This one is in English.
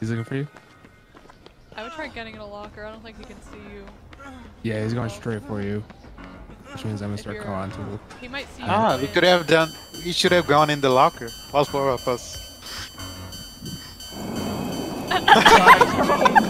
He's looking for you. I would try getting in a locker. I don't think he can see you. Yeah, he's going straight for you. Which means I'm gonna start calling to calling too. He might see you. Ah, we could have done. He should have gone in the locker. All four of us.